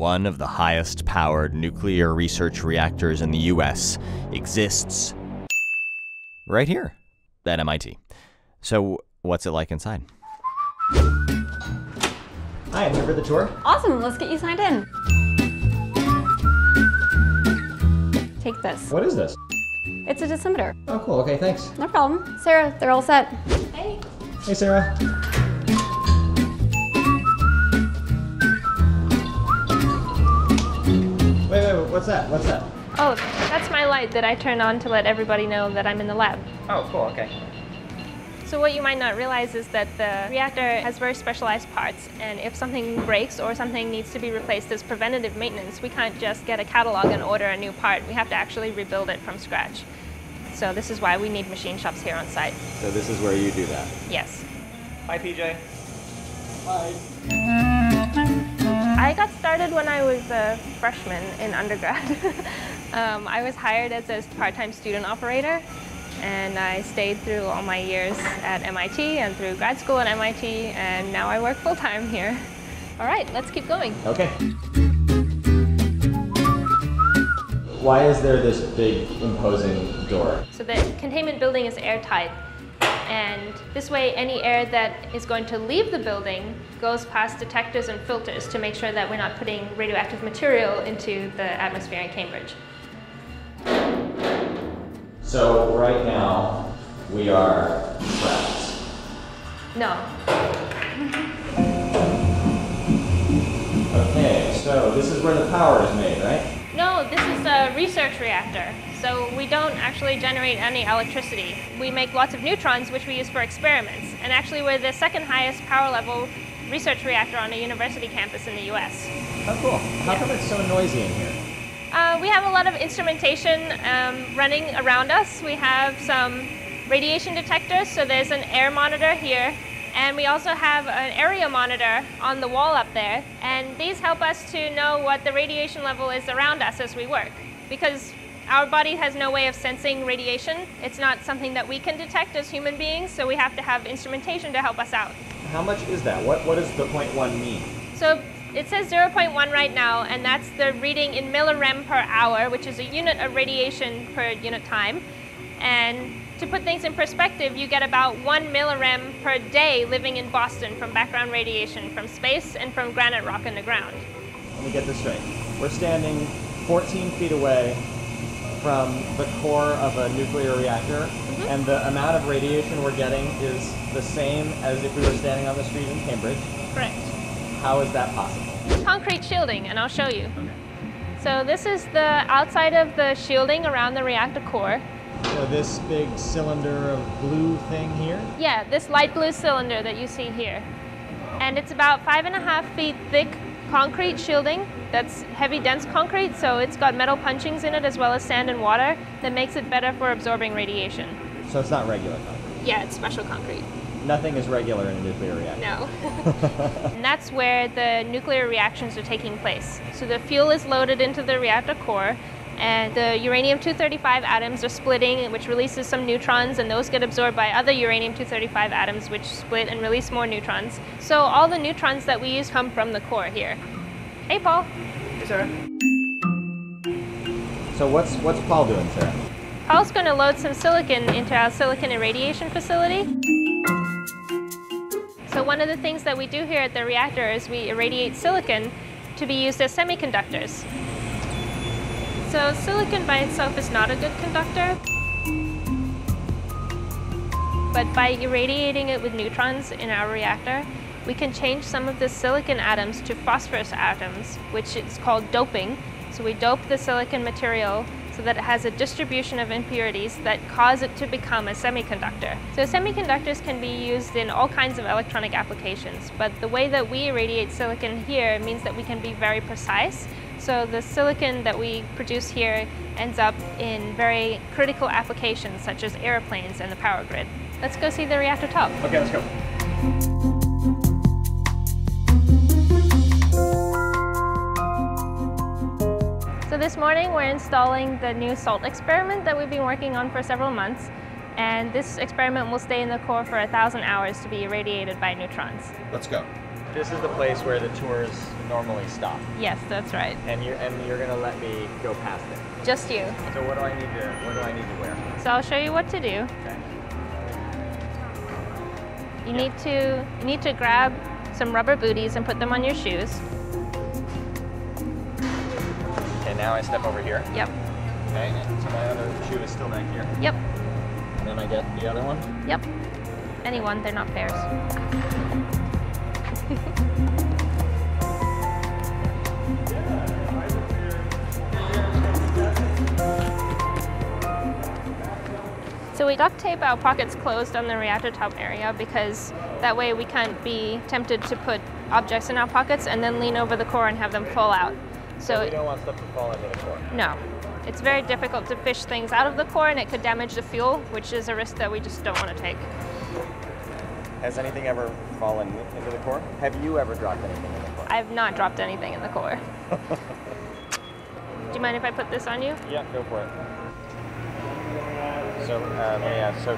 one of the highest powered nuclear research reactors in the US, exists right here at MIT. So, what's it like inside? Hi, I'm here for the tour. Awesome, let's get you signed in. Take this. What is this? It's a dosimeter. Oh, cool. Okay, thanks. No problem. Sarah, they're all set. Hey. Hey, Sarah. What's that? What's that? Oh, that's my light that I turn on to let everybody know that I'm in the lab. Oh, cool, okay. So what you might not realize is that the reactor has very specialized parts, and if something breaks or something needs to be replaced as preventative maintenance, we can't just get a catalog and order a new part. We have to actually rebuild it from scratch. So this is why we need machine shops here on site. So this is where you do that? Yes. Hi, PJ. Hi. I got started when I was a freshman in undergrad. um, I was hired as a part-time student operator and I stayed through all my years at MIT and through grad school at MIT and now I work full-time here. All right, let's keep going. Okay. Why is there this big imposing door? So the containment building is airtight and this way any air that is going to leave the building goes past detectors and filters to make sure that we're not putting radioactive material into the atmosphere in Cambridge. So right now we are trapped. No. Okay, so this is where the power is made, right? No, this is a research reactor. So we don't actually generate any electricity. We make lots of neutrons, which we use for experiments. And actually, we're the second highest power level research reactor on a university campus in the US. Oh, cool. How come it's so noisy in here? Uh, we have a lot of instrumentation um, running around us. We have some radiation detectors, so there's an air monitor here. And we also have an area monitor on the wall up there. And these help us to know what the radiation level is around us as we work. Because our body has no way of sensing radiation. It's not something that we can detect as human beings, so we have to have instrumentation to help us out. How much is that? What, what does the 0.1 mean? So it says 0.1 right now, and that's the reading in millirem per hour, which is a unit of radiation per unit time. And to put things in perspective, you get about one millirem per day living in Boston from background radiation from space and from granite rock in the ground. Let me get this straight. We're standing 14 feet away from the core of a nuclear reactor, mm-hmm. and the amount of radiation we're getting is the same as if we were standing on the street in Cambridge. Correct. How is that possible? Concrete shielding, and I'll show you. Okay. So this is the outside of the shielding around the reactor core. So this big cylinder of blue thing here? Yeah, this light blue cylinder that you see here. And it's about five and a half feet thick concrete shielding that's heavy dense concrete, so it's got metal punchings in it as well as sand and water that makes it better for absorbing radiation. So it's not regular concrete? Yeah, it's special concrete. Nothing is regular in a nuclear reactor. No. and that's where the nuclear reactions are taking place. So the fuel is loaded into the reactor core and the uranium-235 atoms are splitting, which releases some neutrons, and those get absorbed by other uranium-235 atoms, which split and release more neutrons. So all the neutrons that we use come from the core here. Hey, Paul. Hey, Sarah. So what's what's Paul doing, Sarah? Paul's going to load some silicon into our silicon irradiation facility. So one of the things that we do here at the reactor is we irradiate silicon to be used as semiconductors. So silicon by itself is not a good conductor, but by irradiating it with neutrons in our reactor, we can change some of the silicon atoms to phosphorus atoms, which is called doping. So we dope the silicon material so that it has a distribution of impurities that cause it to become a semiconductor. So semiconductors can be used in all kinds of electronic applications, but the way that we irradiate silicon here means that we can be very precise so the silicon that we produce here ends up in very critical applications such as airplanes and the power grid. Let's go see the reactor top. Okay, let's go. So this morning we're installing the new SALT experiment that we've been working on for several months. And this experiment will stay in the core for a thousand hours to be irradiated by neutrons. Let's go. This is the place where the tours normally stop, Yes, that's right. and you're and you're gonna let me go past it. Just you. So what do I need to what do I need to wear? So I'll show you what to do. Okay. You need to you need to grab some rubber booties and put them on your shoes. Okay, now I step over here. Yep. Okay, and so my other shoe is still back here. Yep. And then I get the other one. Yep. Anyone, they're not pairs. So we duct tape our pockets closed on the reactor top area because that way we can't be tempted to put objects in our pockets and then lean over the core and have them fall out. So we don't want stuff to fall into the core. no. It's very difficult to fish things out of the core and it could damage the fuel, which is a risk that we just don't want to take. Has anything ever fallen into the core? Have you ever dropped anything in the core? I've not dropped anything in the core. Do you mind if I put this on you? Yeah, go for it. So, uh, let me ask, so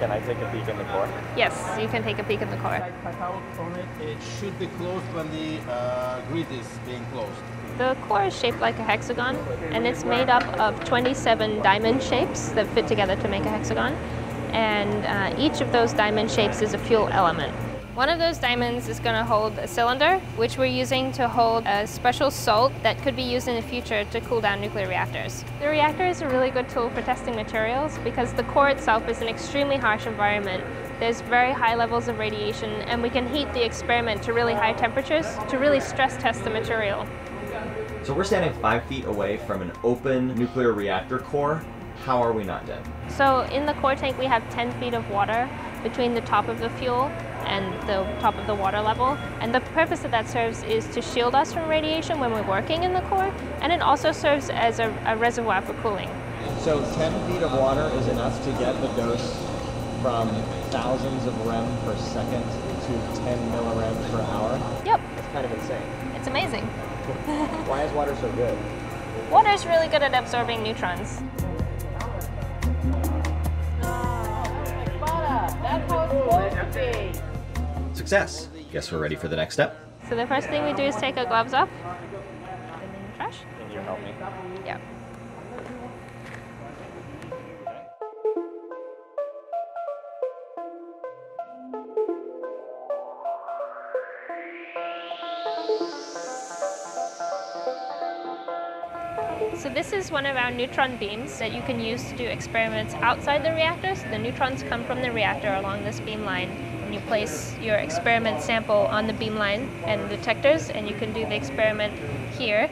can I take a peek in the core? Yes, you can take a peek in the core. Type out on it, it should be closed when the uh, grid is being closed. The core is shaped like a hexagon, and it's made up of 27 diamond shapes that fit together to make a hexagon. And uh, each of those diamond shapes is a fuel element. One of those diamonds is going to hold a cylinder, which we're using to hold a special salt that could be used in the future to cool down nuclear reactors. The reactor is a really good tool for testing materials because the core itself is an extremely harsh environment. There's very high levels of radiation, and we can heat the experiment to really high temperatures to really stress test the material. So we're standing five feet away from an open nuclear reactor core. How are we not dead? So in the core tank, we have 10 feet of water between the top of the fuel and the top of the water level. And the purpose that that serves is to shield us from radiation when we're working in the core, and it also serves as a, a reservoir for cooling. So 10 feet of water is enough to get the dose from thousands of rem per second to 10 millirems per hour. Yep, It's kind of insane. it's amazing. Why is water so good? Water is really good at absorbing neutrons. Success. Guess we're ready for the next step. So the first thing we do is take our gloves off, put them in the trash. Can you help me? Yep. So this is one of our neutron beams that you can use to do experiments outside the reactor. So the neutrons come from the reactor along this beam line and you place your experiment sample on the beamline and detectors and you can do the experiment here.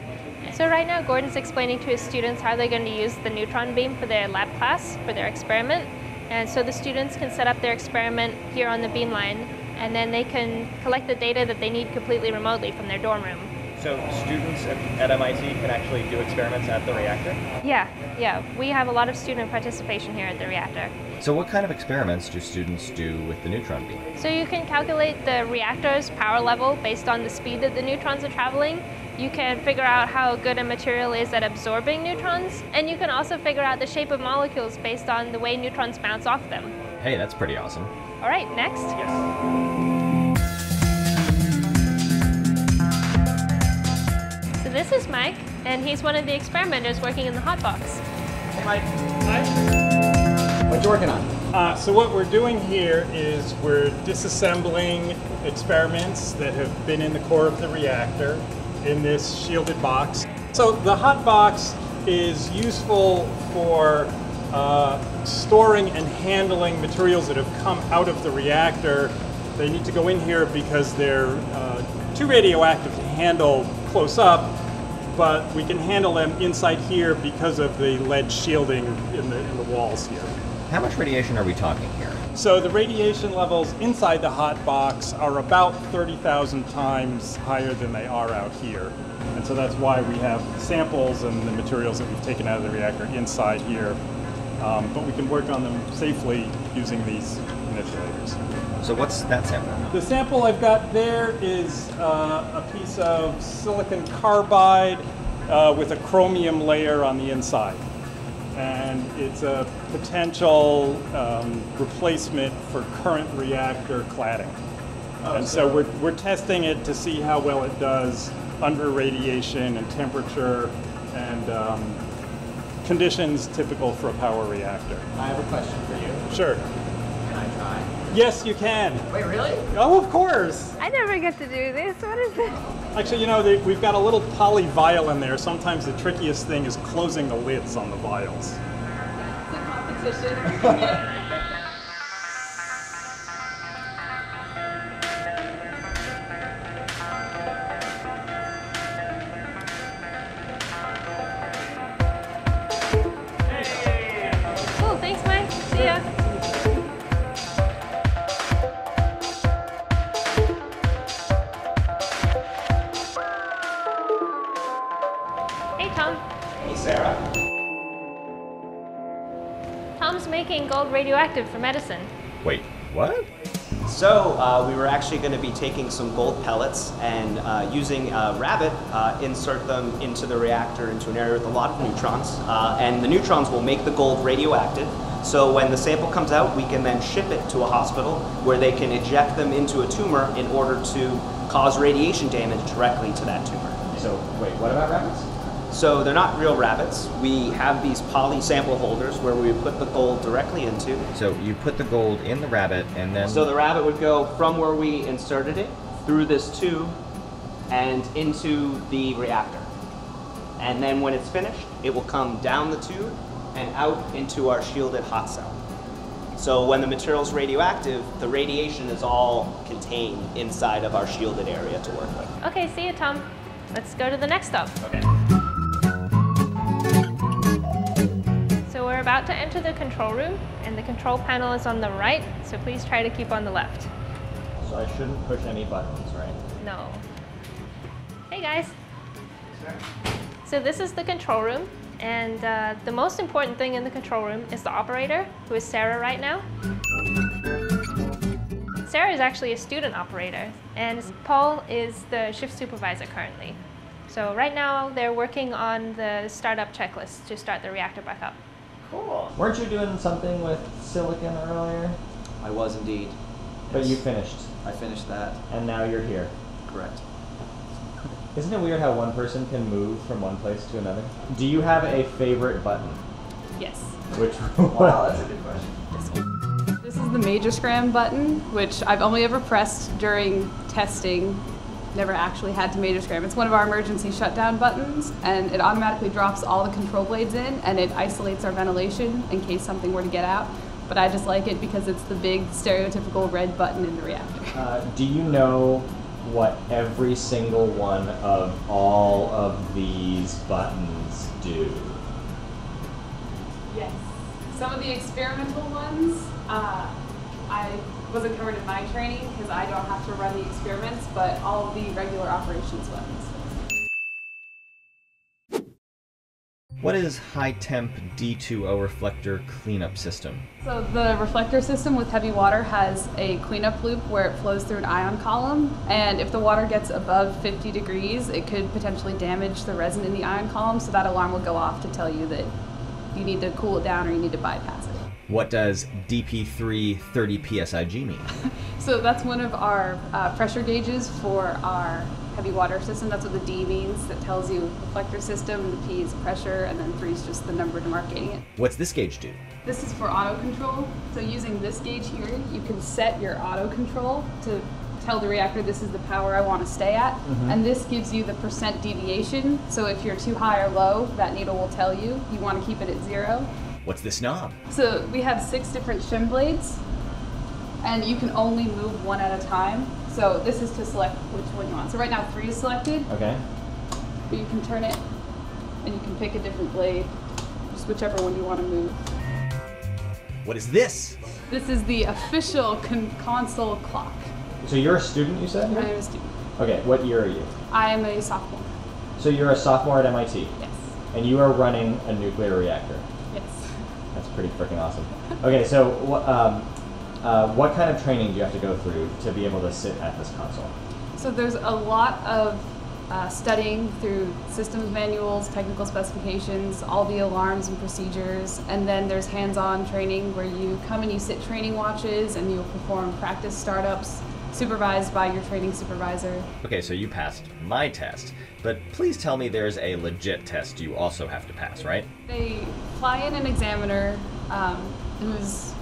So right now Gordon's explaining to his students how they're going to use the neutron beam for their lab class, for their experiment. And so the students can set up their experiment here on the beamline and then they can collect the data that they need completely remotely from their dorm room. So students at, at MIT can actually do experiments at the reactor? Yeah, yeah. We have a lot of student participation here at the reactor. So what kind of experiments do students do with the neutron beam? So you can calculate the reactor's power level based on the speed that the neutrons are traveling. You can figure out how good a material is at absorbing neutrons, and you can also figure out the shape of molecules based on the way neutrons bounce off them. Hey, that's pretty awesome. All right, next. Yes. This is Mike, and he's one of the experimenters working in the hot box. Hey, Mike. Hi. What you working on? Uh, so what we're doing here is we're disassembling experiments that have been in the core of the reactor in this shielded box. So the hot box is useful for uh, storing and handling materials that have come out of the reactor. They need to go in here because they're uh, too radioactive to handle close up, but we can handle them inside here because of the lead shielding in the, in the walls here. How much radiation are we talking here? So the radiation levels inside the hot box are about 30,000 times higher than they are out here. And so that's why we have samples and the materials that we've taken out of the reactor inside here. Um, but we can work on them safely using these manipulators. So what's that sample? The sample I've got there is uh, a piece of silicon carbide uh, with a chromium layer on the inside. And it's a potential um, replacement for current reactor cladding. and so we're, we're testing it to see how well it does under radiation and temperature and um, conditions typical for a power reactor. I have a question for you. Sure. Can I try? Yes, you can. Wait, really? Oh, of course. I never get to do this. What is this? Actually, you know, they, we've got a little poly vial in there. Sometimes the trickiest thing is closing the lids on the vials. Cool, thanks, Mike. See ya. Making gold radioactive for medicine. Wait, what? So uh, we were actually going to be taking some gold pellets and uh, using a rabbit, uh, insert them into the reactor into an area with a lot of neutrons, uh, and the neutrons will make the gold radioactive. So when the sample comes out, we can then ship it to a hospital where they can eject them into a tumor in order to cause radiation damage directly to that tumor. So, wait, what about rabbits? So they're not real rabbits. We have these poly sample holders where we put the gold directly into. So you put the gold in the rabbit and then. So the rabbit would go from where we inserted it through this tube and into the reactor. And then when it's finished, it will come down the tube and out into our shielded hot cell. So when the material's radioactive, the radiation is all contained inside of our shielded area to work with. Okay, see you, Tom. Let's go to the next stop. Okay. About to enter the control room, and the control panel is on the right, so please try to keep on the left. So I shouldn't push any buttons, right? No. Hey guys. So this is the control room, and uh, the most important thing in the control room is the operator, who is Sarah right now. Sarah is actually a student operator, and Paul is the shift supervisor currently. So right now they're working on the startup checklist to start the reactor back up. Cool. Weren't you doing something with silicon earlier? I was indeed. But you finished, I finished that. and now you're here. Correct. Isn't it weird how one person can move from one place to another? Do you have a favorite button? Yes. Which Wow, that's a good question. This is the major scram button, which I've only ever pressed during testing. Never actually had to major scram. It's one of our emergency shutdown buttons, and it automatically drops all the control blades in, and it isolates our ventilation in case something were to get out. But I just like it because it's the big stereotypical red button in the reactor. Uh, do you know what every single one of all of these buttons do? Yes. Some of the experimental ones, uh, I wasn't covered in my training because I don't have to run the experiments, but all of the regular operations ones. What is high temp D2O reflector cleanup system? So the reflector system with heavy water has a cleanup loop where it flows through an ion column, and if the water gets above 50 degrees, it could potentially damage the resin in the ion column, so that alarm will go off to tell you that you need to cool it down or you need to bypass it. What does DP3 30 PSIG mean? So that's one of our uh, pressure gauges for our heavy water system. That's what the D means. That tells you reflector system, the P is pressure, and then 3 is just the number demarcating it. What's this gauge do? This is for auto control. So using this gauge here, you can set your auto control to tell the reactor this is the power I want to stay at. And this gives you the percent deviation. So if you're too high or low, that needle will tell you. You want to keep it at zero. What's this knob? So we have six different shim blades, and you can only move one at a time. So this is to select which one you want. So right now three is selected, Okay. but you can turn it, and you can pick a different blade, just whichever one you want to move. What is this? This is the official con- console clock. So you're a student, you said? I am a student. Okay, what year are you? I am a sophomore. So you're a sophomore at MIT, Yes. and you are running a nuclear reactor. Yes. Pretty freaking awesome. Okay, so what, um, uh, what kind of training do you have to go through to be able to sit at this console? So there's a lot of uh, studying through systems manuals, technical specifications, all the alarms and procedures, and then there's hands-on training where you come and you sit training watches and you'll perform practice startups supervised by your training supervisor. Okay, so you passed my test, but please tell me there's a legit test you also have to pass, right? They fly in an examiner um, who's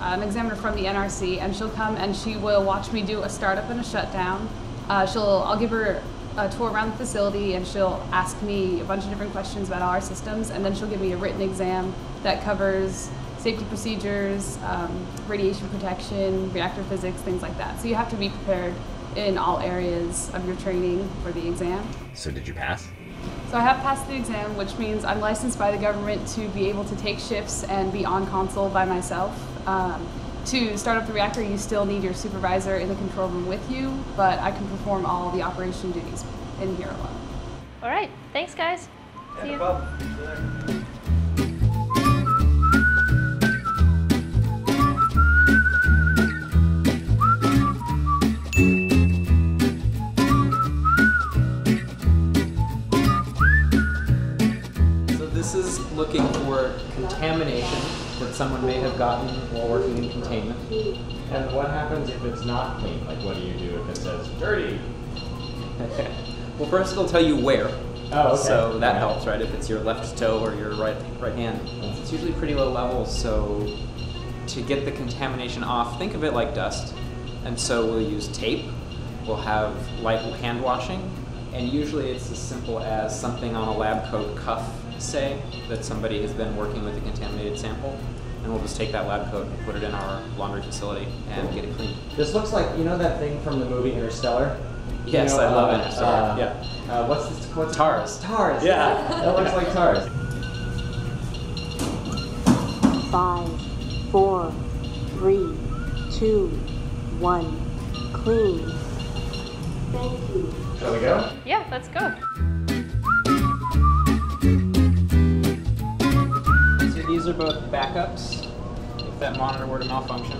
an examiner from the NRC, and she'll come and she will watch me do a startup and a shutdown. Uh, she'll, I'll give her a tour around the facility, and she'll ask me a bunch of different questions about all our systems, and then she'll give me a written exam that covers safety procedures, um, radiation protection, reactor physics, things like that. So you have to be prepared in all areas of your training for the exam. So did you pass? So I have passed the exam, which means I'm licensed by the government to be able to take shifts and be on console by myself. Um, to start up the reactor, you still need your supervisor in the control room with you, but I can perform all the operation duties in here alone. All right, thanks guys. See you. Contamination that someone may have gotten while working in containment. And what happens if it's not clean? Like, what do you do if it says dirty? well, first it'll tell you where. Oh, okay. So that Right. helps, right? If it's your left toe or your right right hand, it's usually pretty low level. So to get the contamination off, think of it like dust. And so we'll use tape. We'll have light hand washing, and usually it's as simple as something on a lab coat cuff, say that somebody has been working with a contaminated sample, and we'll just take that lab coat and put it in our laundry facility and get it clean. This looks like you know that thing from the movie Interstellar. You Yes, know, I love uh, Interstellar. uh, yeah. Uh, what's this? What's Tars. Tars. Yeah. that looks like Tars. Five, four, three, two, one. Clean. Thank you. Shall we go? Yeah, let's go. These are both backups if that monitor were to malfunction.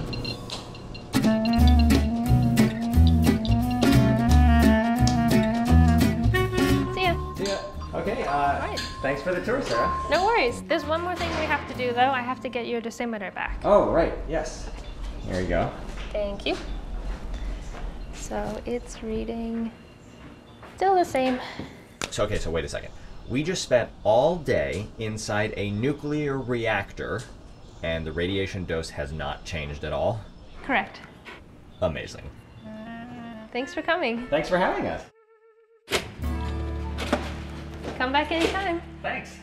See ya. See ya. Okay. Uh, Right. Thanks for the tour, Sarah. No worries. There's one more thing we have to do though. I have to get your dosimeter back. Oh, right. Yes. There you go. Thank you. So it's reading still the same. So, okay, so wait a second. We just spent all day inside a nuclear reactor, and the radiation dose has not changed at all. Correct. Amazing. Uh, thanks for coming. Thanks for having us. Come back anytime. Thanks.